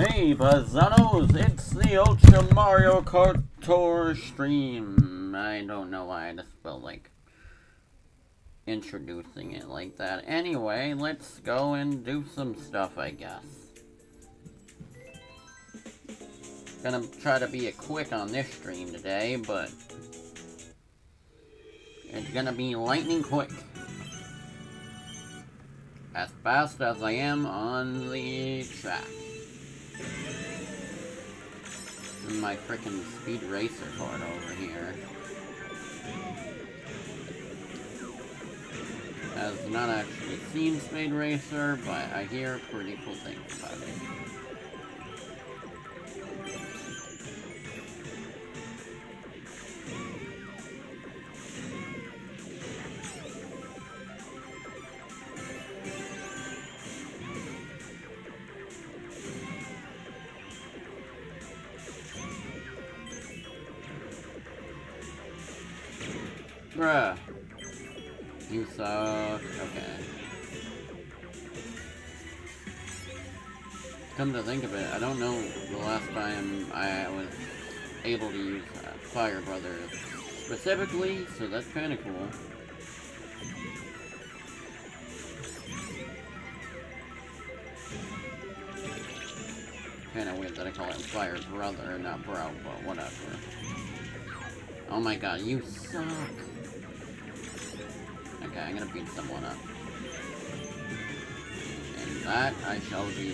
Hey, Bazzanos! It's the Ultra Mario Kart Tour stream. I don't know why I just felt like introducing it like that. Anyway, let's go and do some stuff, I guess. Gonna try to be a quick on this stream today, but it's gonna be lightning quick. As fast as I am on the track. My freaking speed racer card over here. Has not actually seen Speed Racer, but I hear pretty cool things about it. Bruh. You suck. Okay. Come to think of it, I don't know the last time I was able to use uh, Fire Brothers specifically, so that's kind of cool. Kind of weird that I call it Fire Brother, not Bro, but whatever. Oh my god, you suck. Okay, I'm gonna beat someone up. And that I shall do.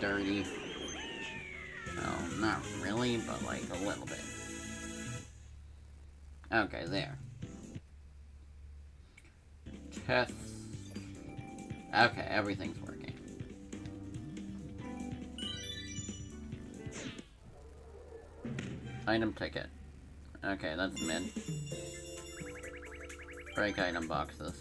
Dirty. Well, not really, but like a little bit. Okay, there. Test. Okay, everything's Item ticket. Okay, that's mid. Break item boxes.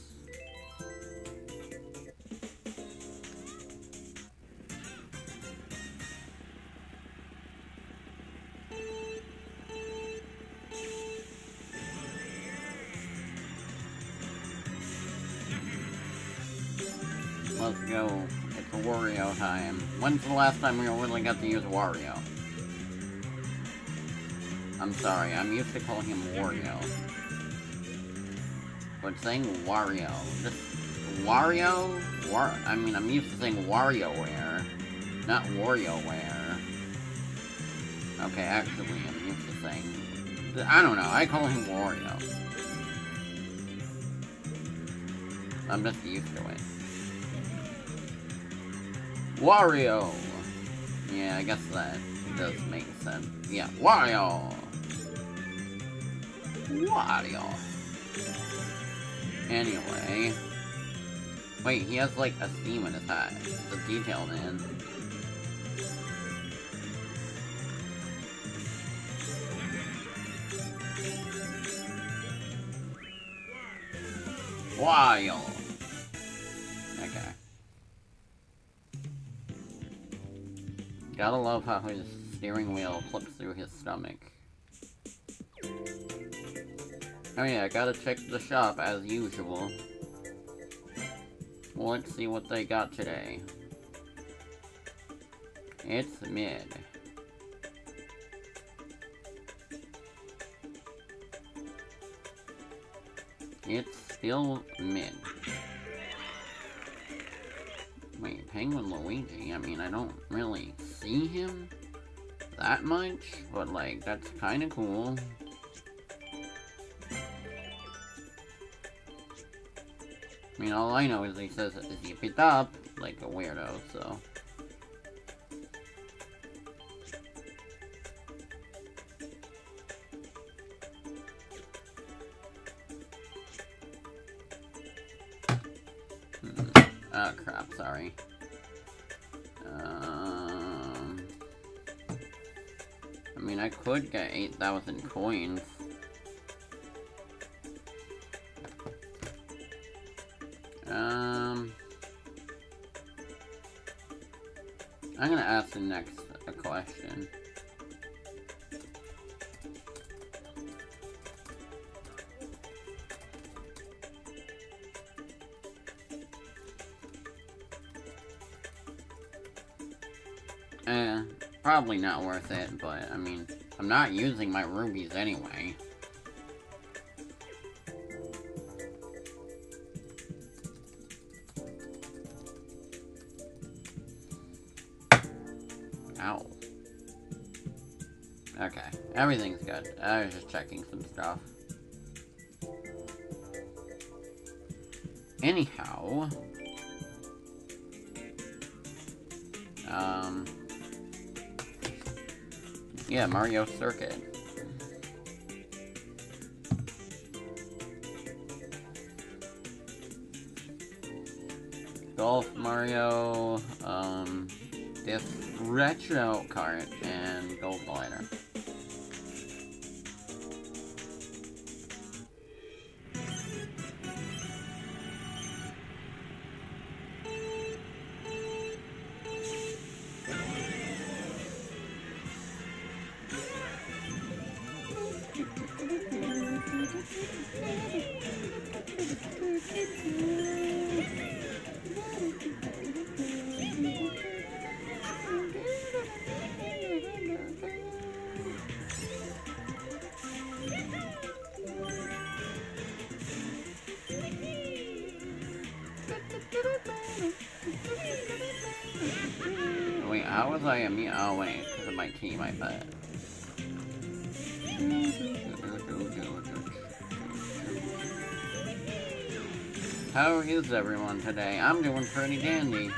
Let's go. It's Wario time. When's the last time we really got to use Wario? I'm sorry, I'm used to calling him Wario. But saying Wario, just Wario? War I mean, I'm used to saying WarioWare, not WarioWare. Okay, actually, I'm used to saying... I don't know, I call him Wario. I'm just used to it. Wario! Yeah, I guess that does make sense. Yeah, Wario! Wario! Anyway... Wait, he has like a theme in his hat. The detail, man. Wario! Okay. Gotta love how his steering wheel flips through his stomach. Oh yeah, I gotta check the shop as usual. Well, let's see what they got today. It's mid. It's still mid. Wait, Penguin Luigi? I mean, I don't really see him that much, but like, that's kinda cool. I mean, all I know is he says, is he picked up, like a weirdo, so. Hmm. Oh crap, sorry. Um, I mean, I could get 8,000 coins. Um, I'm gonna ask the next a question. Eh, probably not worth it, but, I mean, I'm not using my rubies anyway. Everything's good. I was just checking some stuff. Anyhow... Um... Yeah, Mario Circuit. Golf, Mario, um, this retro cart, and Gold Glider. Wait, how was I immune? Oh wait, because of my team, I bet. How is everyone today? I'm doing pretty dandy.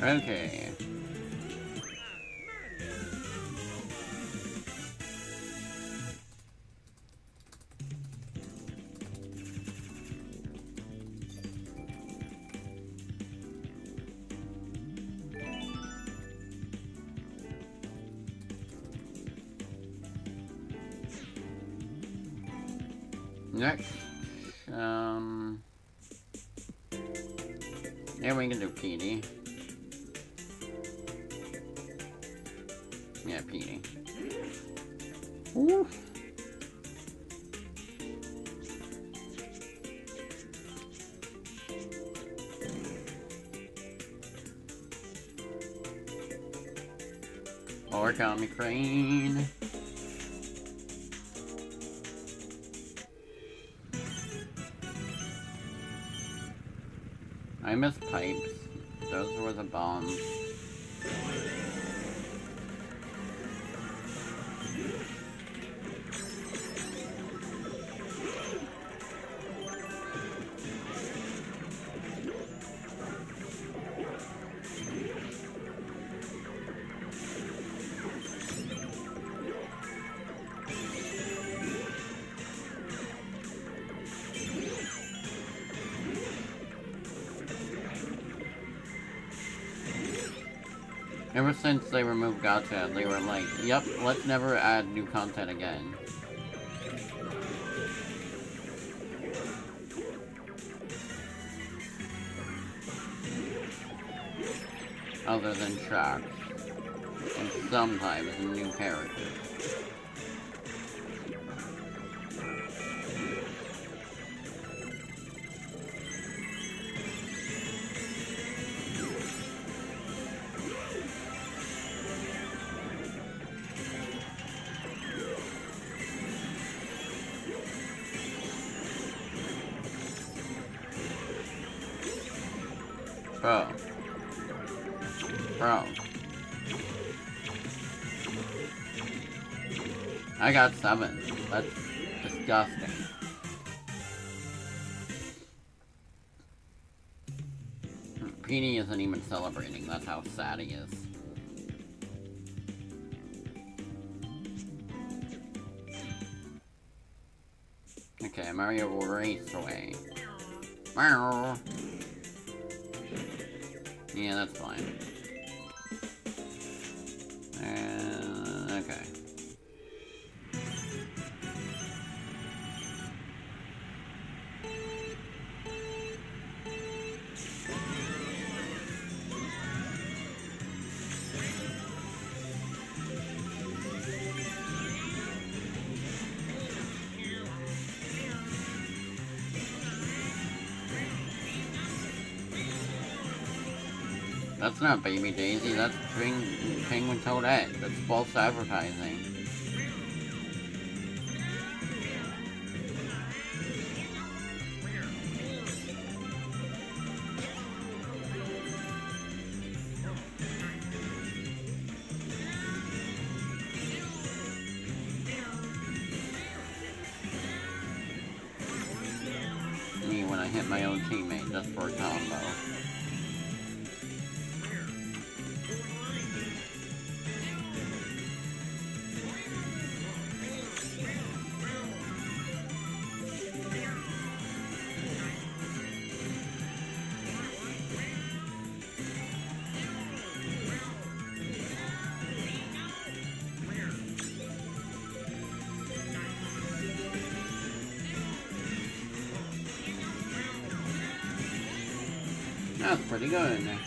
Okay. I miss pipes. Those were the bombs. They removed Gacha, they were like, yep, let's never add new content again. Other than Sharks. And sometimes a new characters. Got seven. That's disgusting. Petey isn't even celebrating, that's how sad he is. Okay, Mario will race away. Wow. Yeah, that's fine. That's not Baby Daisy, that's Penguin Toadette. That's false advertising. That's pretty good.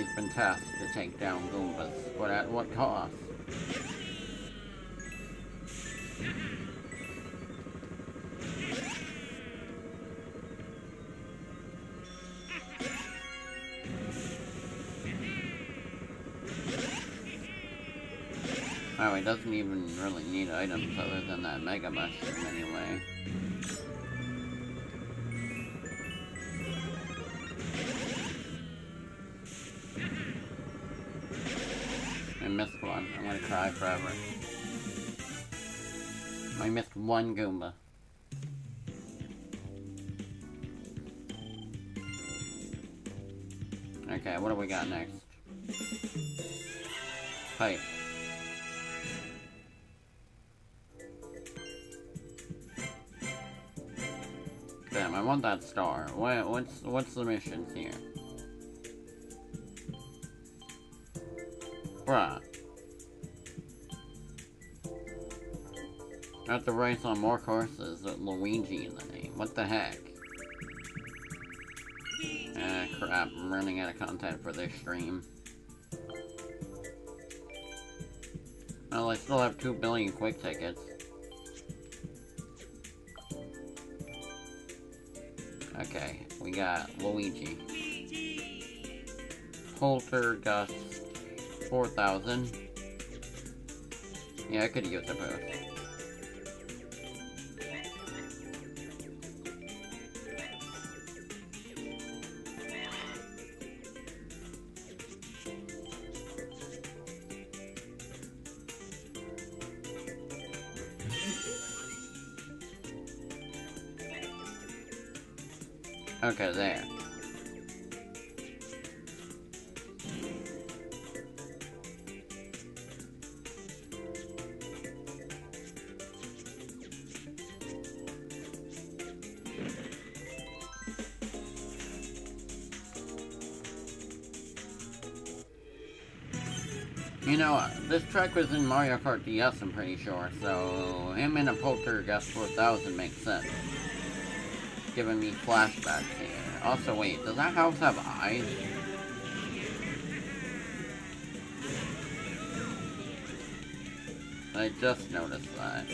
He's been tasked to take down Goombas, but at what cost? Oh, he doesn't even really need items other than that Mega Mushroom anyway. Gonna cry forever. I missed one Goomba. Okay, what do we got next? Pipe. Damn, I want that star. What, what's what's the missions here? Bruh. Have to race on more courses with Luigi in the name. What the heck? Ah, crap. I'm running out of content for this stream. Well, I still have 2 billion quick tickets. Okay, we got Luigi. Poltergust 4,000. Yeah, I could use a both. Okay, there. You know, uh, this track was in Mario Kart DS, I'm pretty sure, so him in a Poltergust 4000 makes sense. Giving me flashbacks here. Also, wait, does that house have eyes? I just noticed that.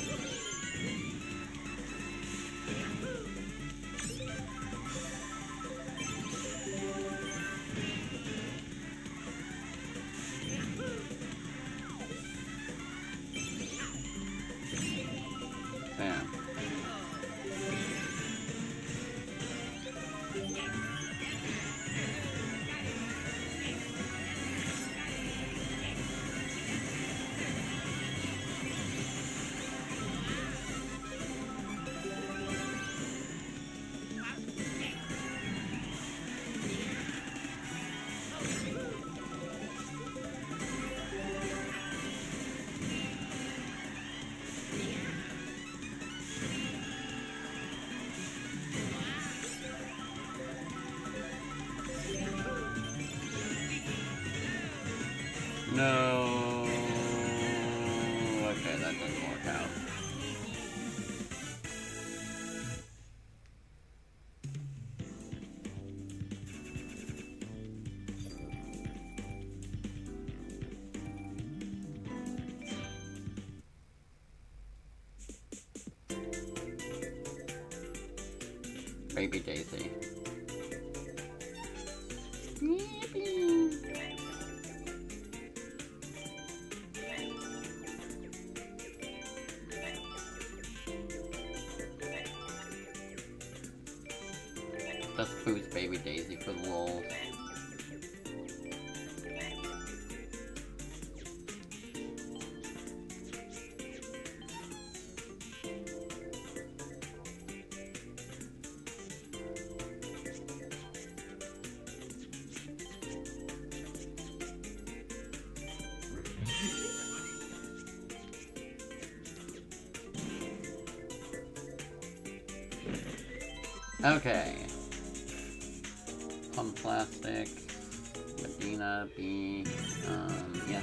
Baby Daisy. Okay. Pump plastic. Medina B. Um, yeah.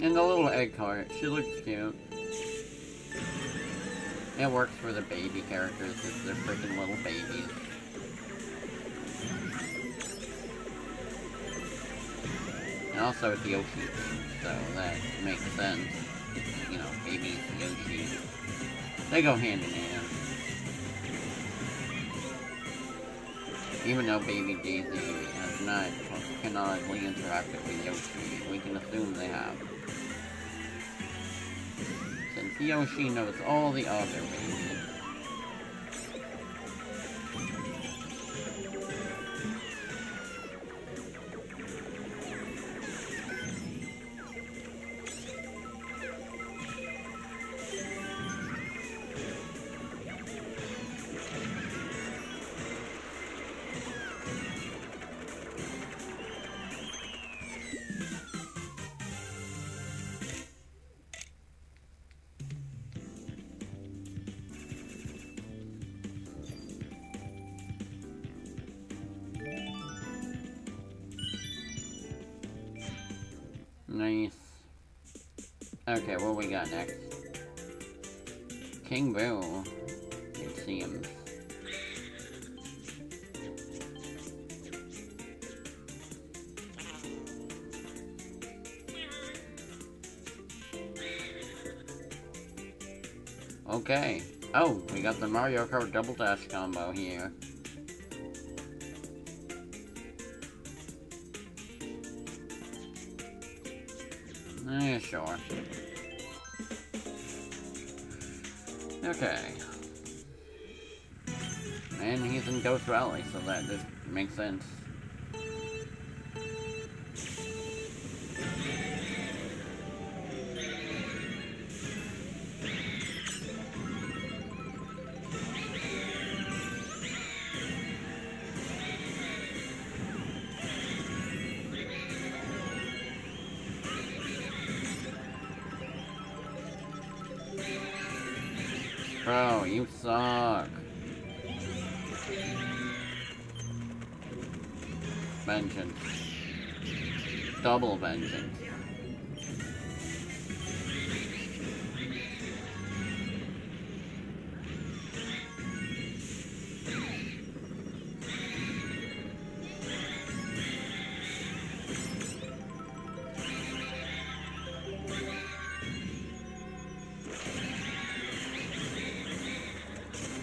And the little egg cart. She looks cute. It works for the baby characters because they're freaking little babies. And also it's Yoshi so that makes sense. You know, babies, Yoshi. They go hand in hand. Even though Baby Daisy has not canonically interacted with Yoshi, we can assume they have. Since Yoshi knows all the other babies. Okay, what we got next? King Boo. It seems. Okay. Oh, we got the Mario Kart Double Dash combo here. Okay. And he's in Ghost Valley, so that just makes sense.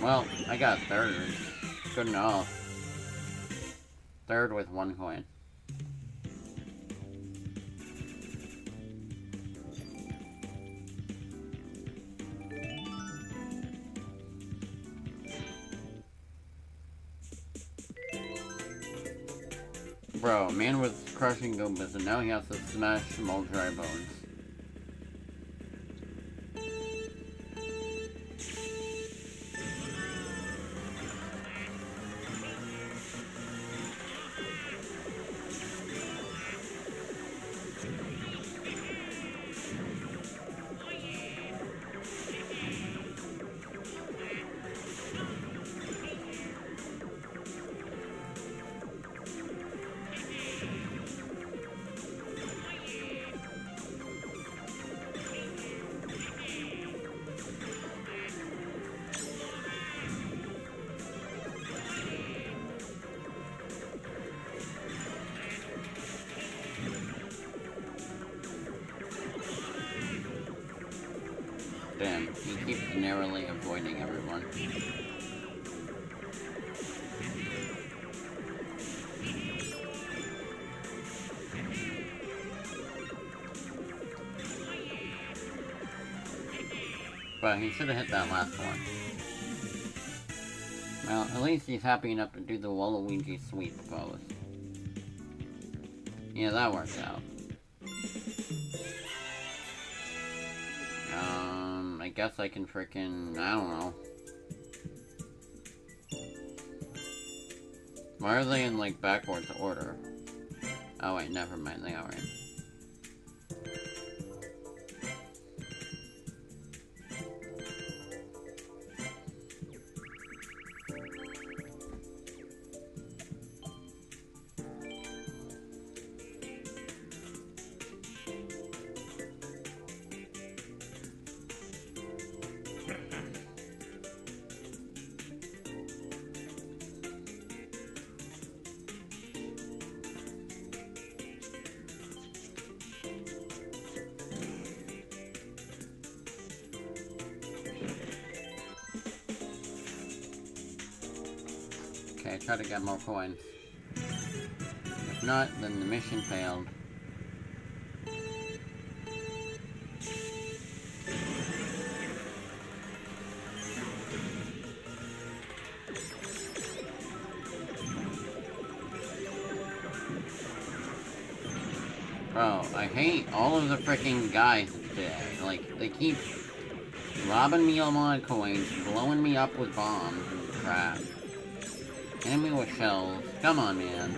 Well, I got third. Good enough. Third with one coin. Bro, man was crushing Goombas and now he has to smash Muldry Bones. He narrowly avoiding everyone. But he should have hit that last one. Well, at least he's happy enough to do the Waluigi sweep pose. Yeah, that works out. Guess I can freaking, I don't know. Why are they in, like, backwards order? Oh, wait, never mind, they are get more coins. If not, then the mission failed. Bro, I hate all of the freaking guys today. Like, they keep robbing me of my coins, blowing me up with bombs and crap. Me with shells. Come on, man.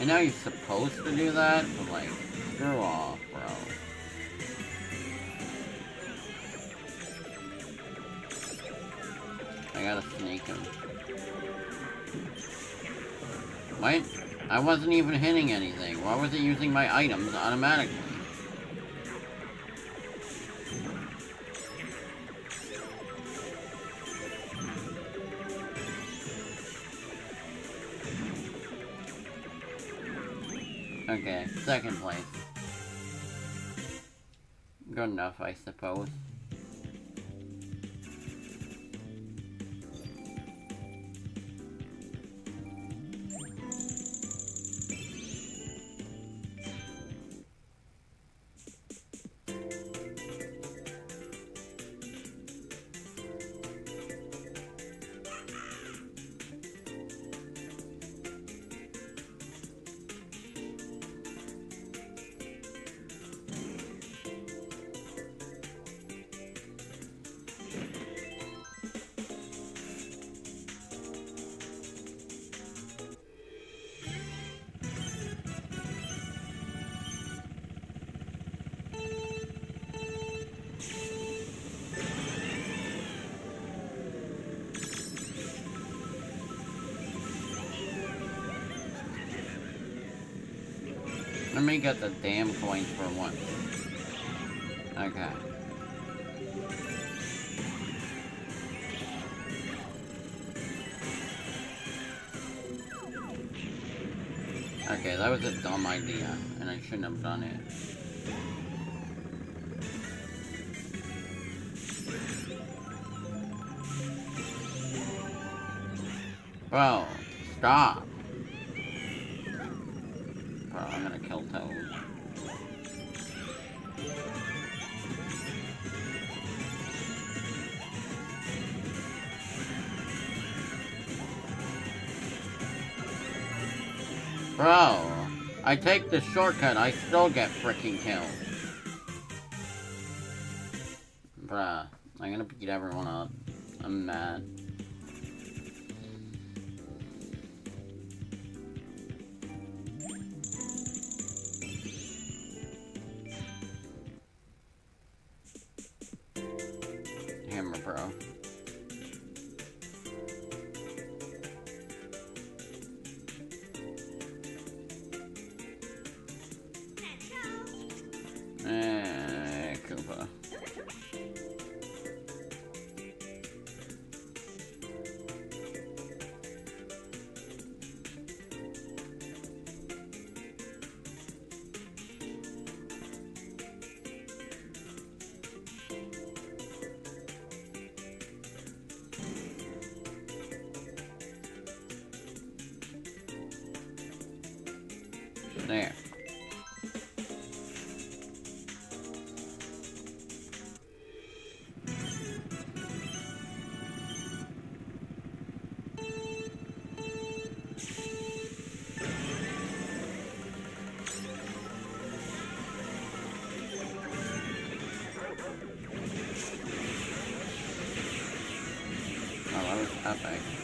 I know you're supposed to do that, but like, screw off, bro. I gotta sneak him. What? I wasn't even hitting anything. Why was it using my items automatically? Second place. Good enough, I suppose. Let me get the damn coins for once. Okay. Okay, that was a dumb idea, and I shouldn't have done it. Bro, stop. I take the shortcut, I still get freaking killed. Bruh, I'm gonna beat everyone up. I'm mad. Oh, that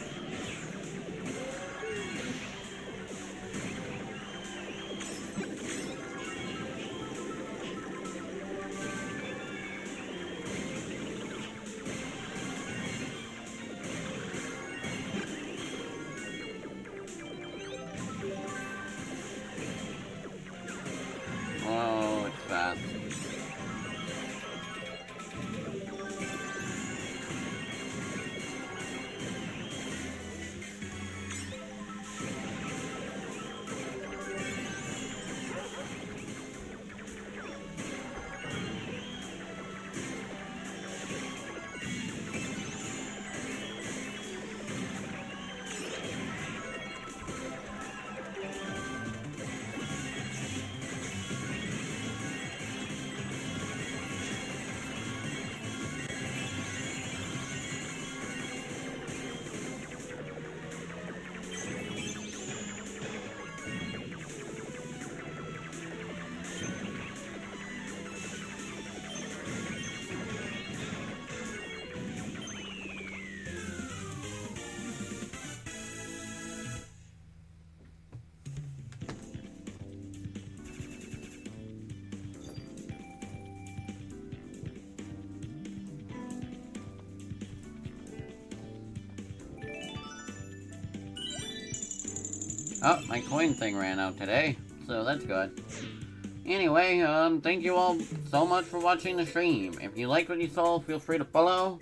Oh, my coin thing ran out today, so that's good. Anyway, um, thank you all so much for watching the stream. If you liked what you saw, feel free to follow.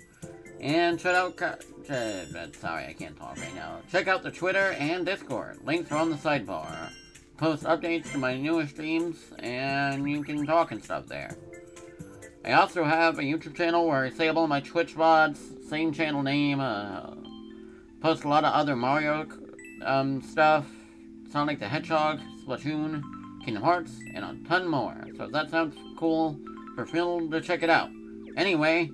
And check out, uh, sorry, I can't talk right now. Check out the Twitter and Discord. Links are on the sidebar. Post updates to my newest streams, and you can talk and stuff there. I also have a YouTube channel where I say all my Twitch VODs, same channel name, uh, post a lot of other Mario um, stuff, Sonic the Hedgehog, Splatoon, Kingdom Hearts, and a ton more. So if that sounds cool, feel free to check it out. Anyway,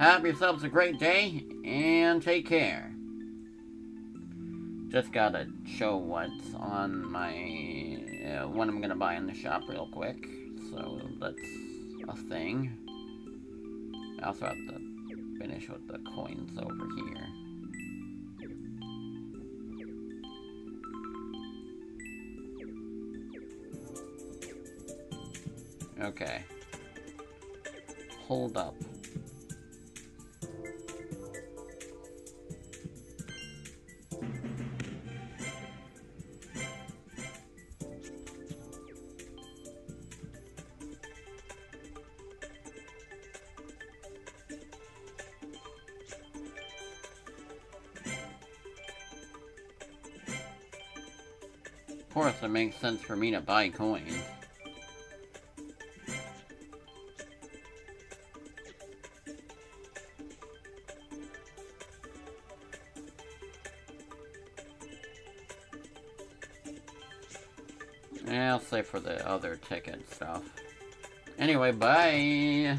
have yourselves a great day, and take care. Just gotta show what's on my, uh, what I'm gonna buy in the shop real quick. So that's a thing. I also have to finish with the coins over here. Okay. Hold up. Of course, it makes sense for me to buy coins. For the other ticket stuff. Anyway, bye!